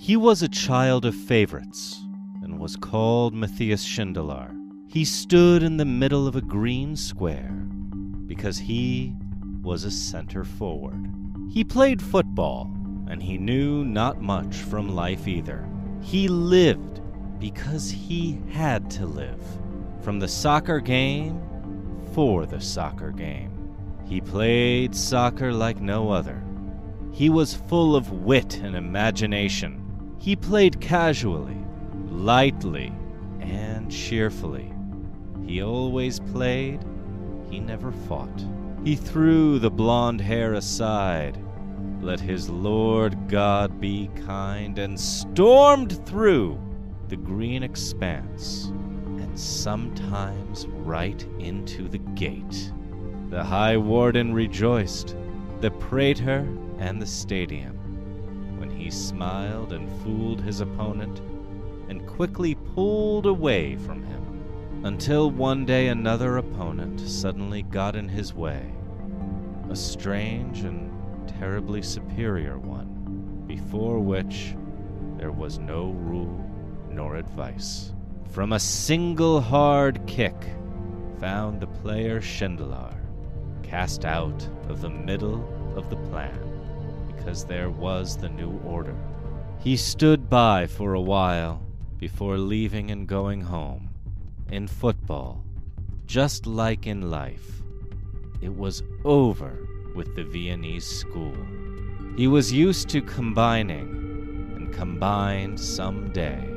He was a child of favorites and was called Matthias Schindelar. He stood in the middle of a green square because he was a center forward. He played football and he knew not much from life either. He lived because he had to live. From the soccer game for the soccer game. He played soccer like no other. He was full of wit and imagination. He played casually, lightly, and cheerfully. He always played, he never fought. He threw the blond hair aside, let his Lord God be kind, and stormed through the green expanse, and sometimes right into the gate. The High Warden rejoiced, the Prater and the Stadium, when he smiled and fooled his opponent and quickly pulled away from him, until one day another opponent suddenly got in his way, a strange and terribly superior one, before which there was no rule nor advice. From a single hard kick, found the player Schindelar, cast out of the middle of the plan, because there was the new order. He stood by for a while before leaving and going home. In football, just like in life, it was over with the Viennese school. He was used to combining, and combined someday.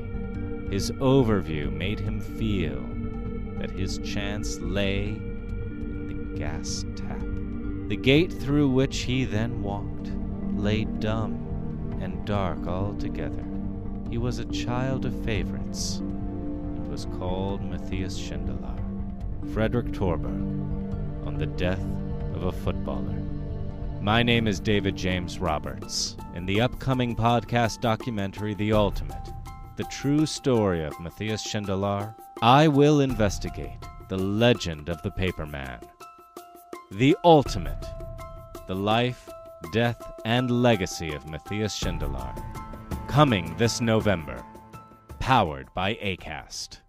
His overview made him feel that his chance lay in the gas tap. The gate through which he then walked lay dumb and dark altogether. He was a child of favorites, and was called Matthias Schindelar. Frederick Torberg, on the death of a footballer. My name is David James Roberts. In the upcoming podcast documentary, The Ultimate, the true story of Matthias Schindelar, I will investigate the legend of the Paperman. The Ultimate, the life, death, and legacy of Matthias Schindelar. Coming this November. Powered by ACAST.